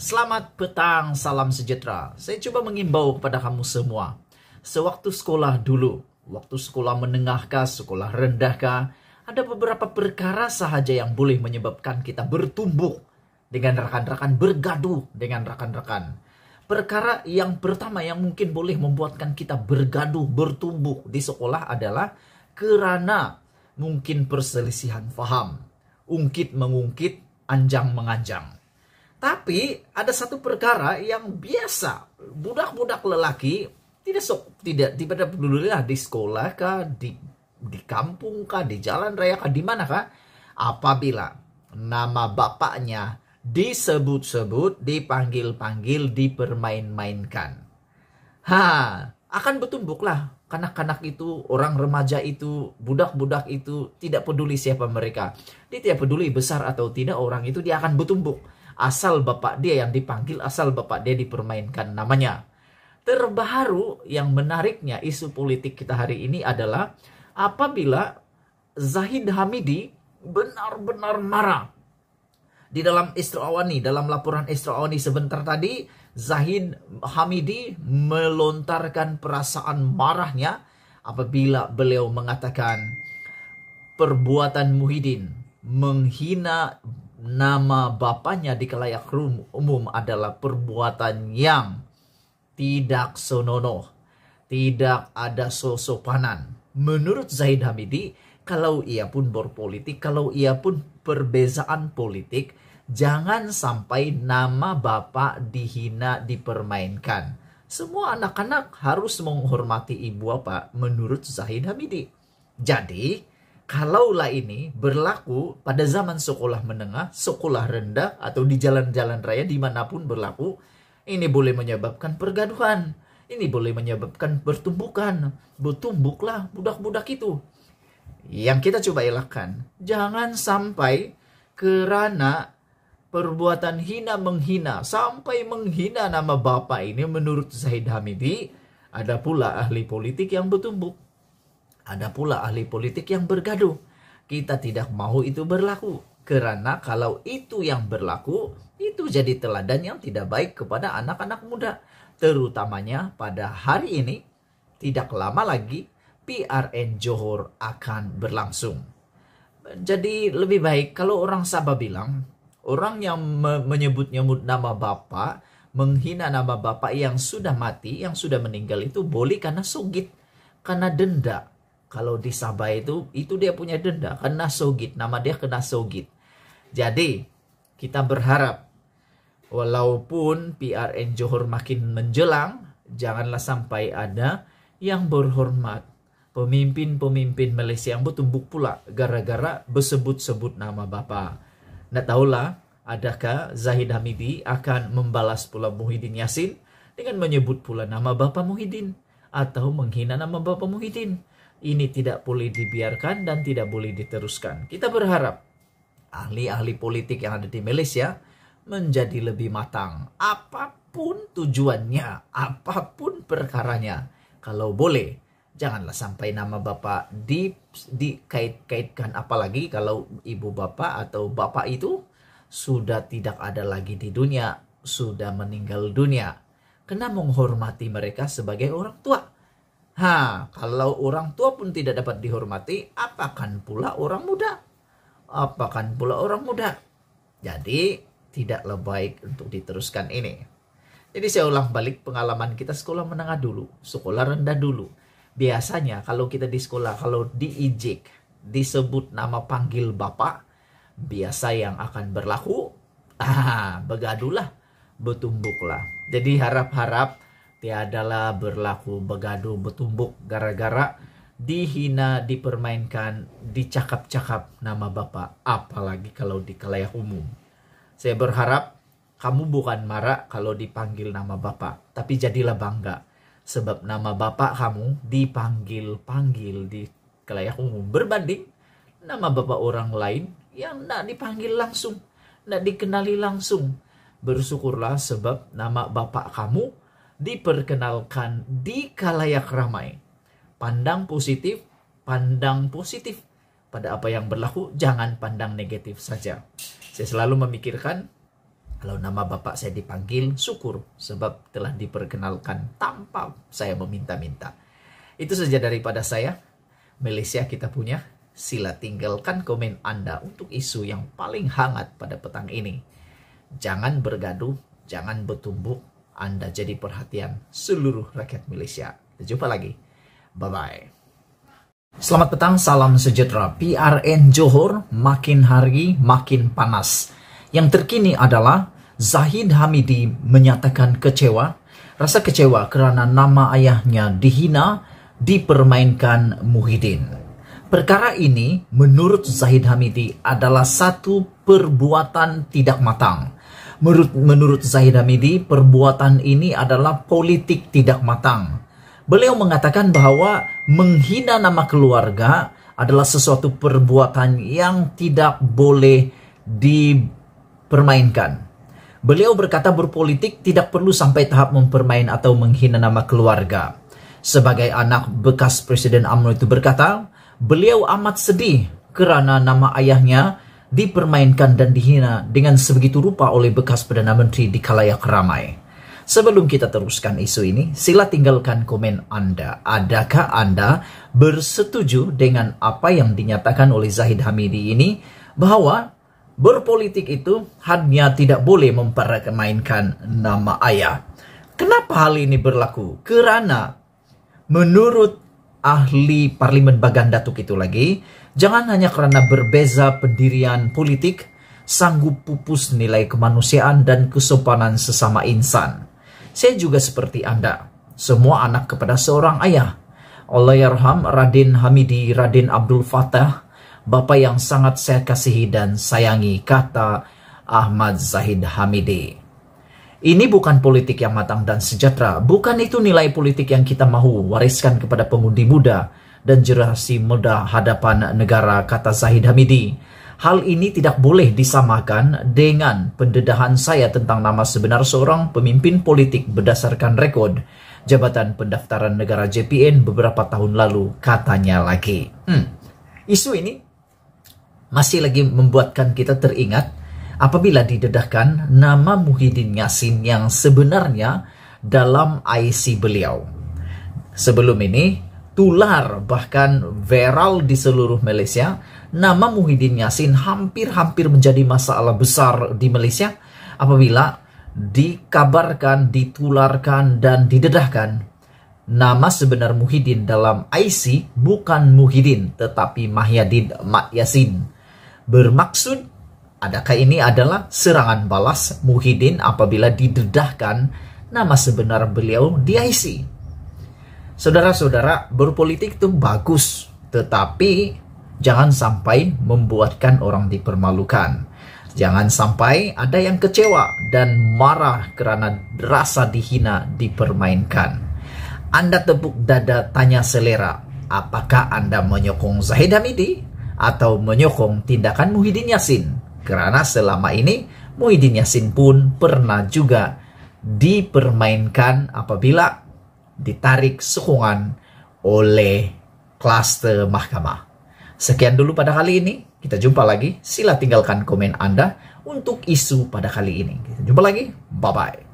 Selamat petang, salam sejahtera. Saya coba mengimbau kepada kamu semua. Sewaktu sekolah dulu, waktu sekolah menengahkah, sekolah rendahkah, ada beberapa perkara sahaja yang boleh menyebabkan kita bertumbuh dengan rekan-rekan, bergaduh dengan rekan-rekan. Perkara yang pertama yang mungkin boleh membuatkan kita bergaduh, bertumbuh di sekolah adalah karena mungkin perselisihan faham. Ungkit mengungkit, anjang menganjang. Tapi ada satu perkara yang biasa. Budak-budak lelaki tidak sok tidak tidak pedulilah di sekolah kah di di kampung kah di jalan raya kah di mana kah. Apabila nama bapaknya disebut-sebut dipanggil-panggil dipermain-mainkan. Ha akan bertumbuklah kanak-kanak itu orang remaja itu budak-budak itu tidak peduli siapa mereka. Dia tidak peduli besar atau tidak orang itu dia akan bertumbuk asal bapak dia yang dipanggil, asal bapak dia dipermainkan namanya. Terbaru yang menariknya isu politik kita hari ini adalah apabila Zahid Hamidi benar-benar marah. Di dalam Israwani, dalam laporan Israwani sebentar tadi, Zahid Hamidi melontarkan perasaan marahnya apabila beliau mengatakan perbuatan Muhyiddin menghina nama bapaknya di kalayak umum adalah perbuatan yang tidak senonoh, tidak ada sosopanan. Menurut Zaid Hamidi, kalau ia pun berpolitik, kalau ia pun perbezaan politik, jangan sampai nama bapak dihina, dipermainkan. Semua anak-anak harus menghormati ibu bapak menurut Zahid Hamidi. Jadi, Kalaulah ini berlaku pada zaman sekolah menengah, sekolah rendah, atau di jalan-jalan raya di mana pun berlaku, ini boleh menyebabkan pergaduhan. Ini boleh menyebabkan pertumbukan. Bertumbuklah budak-budak itu. Yang kita coba elakkan. Jangan sampai kerana perbuatan hina menghina sampai menghina nama bapak ini menurut Zahid Hamidi ada pula ahli politik yang bertumbuk ada pula ahli politik yang bergaduh. Kita tidak mau itu berlaku. Karena kalau itu yang berlaku, itu jadi teladan yang tidak baik kepada anak-anak muda. Terutamanya pada hari ini, tidak lama lagi PRN Johor akan berlangsung. Jadi lebih baik kalau orang Sabah bilang, orang yang me menyebut-nyebut nama Bapak, menghina nama Bapak yang sudah mati, yang sudah meninggal itu boleh karena sugit, karena denda, kalau di Sabah itu, itu dia punya denda. Kena sogit. Nama dia kena sogit. Jadi, kita berharap walaupun PRN Johor makin menjelang, janganlah sampai ada yang berhormat. Pemimpin-pemimpin Malaysia yang bertumbuk pula gara-gara bersebut-sebut nama Bapa. Nak tahulah, adakah Zahid Hamidi akan membalas pula Muhyiddin Yassin dengan menyebut pula nama Bapa Muhyiddin atau menghina nama Bapa Muhyiddin ini tidak boleh dibiarkan dan tidak boleh diteruskan. Kita berharap ahli-ahli politik yang ada di Malaysia menjadi lebih matang. Apa pun tujuannya, apa pun perkaranya, kalau boleh janganlah sampai nama bapak di dikait-kaitkan apalagi kalau ibu bapak atau bapak itu sudah tidak ada lagi di dunia, sudah meninggal dunia. Kena menghormati mereka sebagai orang tua Ha, kalau orang tua pun tidak dapat dihormati, apakan pula orang muda? Apakan pula orang muda? Jadi, tidaklah baik untuk diteruskan ini. Jadi saya ulang balik pengalaman kita sekolah menengah dulu, sekolah rendah dulu. Biasanya kalau kita di sekolah, kalau diijik, disebut nama panggil bapak, biasa yang akan berlaku, ah, begadulah, bertumbuklah. Jadi harap-harap tiadalah berlaku begaduh bertumbuk gara-gara dihina, dipermainkan, dicakap-cakap nama Bapak, apalagi kalau di kalayak umum. Saya berharap kamu bukan marah kalau dipanggil nama Bapak, tapi jadilah bangga. Sebab nama Bapak kamu dipanggil-panggil di kalayak umum. Berbanding nama Bapak orang lain yang tidak dipanggil langsung, tidak dikenali langsung. Bersyukurlah sebab nama Bapak kamu diperkenalkan di kalayak ramai. Pandang positif, pandang positif pada apa yang berlaku, jangan pandang negatif saja. Saya selalu memikirkan Kalau nama bapak saya dipanggil, syukur sebab telah diperkenalkan tanpa saya meminta-minta. Itu saja daripada saya. Malaysia kita punya. Sila tinggalkan komen Anda untuk isu yang paling hangat pada petang ini. Jangan bergaduh, jangan bertumbuk. Anda jadi perhatian seluruh rakyat Malaysia. Kita jumpa lagi. Bye-bye. Selamat petang, salam sejahtera. PRN Johor makin hari makin panas. Yang terkini adalah Zahid Hamidi menyatakan kecewa, rasa kecewa kerana nama ayahnya dihina, dipermainkan Muhyiddin. Perkara ini menurut Zahid Hamidi adalah satu perbuatan tidak matang. Menurut, menurut Zahid Hamidi, perbuatan ini adalah politik tidak matang. Beliau mengatakan bahwa menghina nama keluarga adalah sesuatu perbuatan yang tidak boleh di permainkan. Beliau berkata berpolitik tidak perlu sampai tahap mempermain atau menghina nama keluarga. Sebagai anak bekas Presiden UMNO itu berkata, beliau amat sedih kerana nama ayahnya dipermainkan dan dihina dengan sebegitu rupa oleh bekas Perdana Menteri di kalayak ramai. Sebelum kita teruskan isu ini, sila tinggalkan komen Anda. Adakah Anda bersetuju dengan apa yang dinyatakan oleh Zahid Hamidi ini bahwa berpolitik itu hanya tidak boleh mempermainkan nama ayah. Kenapa hal ini berlaku? Kerana menurut ahli parlimen Bagan Datuk itu lagi, jangan hanya kerana berbeza pendirian politik, sanggup pupus nilai kemanusiaan dan kesopanan sesama insan. Saya juga seperti Anda, semua anak kepada seorang ayah. Allahyarham Radin Hamidi Radin Abdul Fattah Bapak yang sangat saya kasihi dan sayangi, kata Ahmad Zahid Hamidi. Ini bukan politik yang matang dan sejahtera. Bukan itu nilai politik yang kita mahu wariskan kepada pengundi muda dan generasi muda hadapan negara, kata Zahid Hamidi. Hal ini tidak boleh disamakan dengan pendedahan saya tentang nama sebenar seorang pemimpin politik berdasarkan rekod Jabatan Pendaftaran Negara JPN beberapa tahun lalu, katanya lagi. Hmm. Isu ini masih lagi membuatkan kita teringat apabila didedahkan nama Muhyiddin Yassin yang sebenarnya dalam IC beliau. Sebelum ini, tular bahkan viral di seluruh Malaysia, nama Muhyiddin Yassin hampir-hampir menjadi masalah besar di Malaysia apabila dikabarkan, ditularkan, dan didedahkan. Nama sebenar Muhyiddin dalam IC bukan Muhyiddin tetapi Mahyadin Mat Yasin bermaksud adakah ini adalah serangan balas Muhyiddin apabila didedahkan nama sebenar beliau di IC. Saudara-saudara, berpolitik itu bagus, tetapi jangan sampai membuatkan orang dipermalukan. Jangan sampai ada yang kecewa dan marah kerana rasa dihina dipermainkan. Anda tepuk dada tanya selera, apakah Anda menyokong Zahid Hamidi atau menyokong tindakan Muhyiddin Yassin. Karena selama ini Muhyiddin Yassin pun pernah juga dipermainkan apabila ditarik sokongan oleh klaster mahkamah. Sekian dulu pada kali ini. Kita jumpa lagi. Sila tinggalkan komen Anda untuk isu pada kali ini. Kita jumpa lagi. Bye-bye.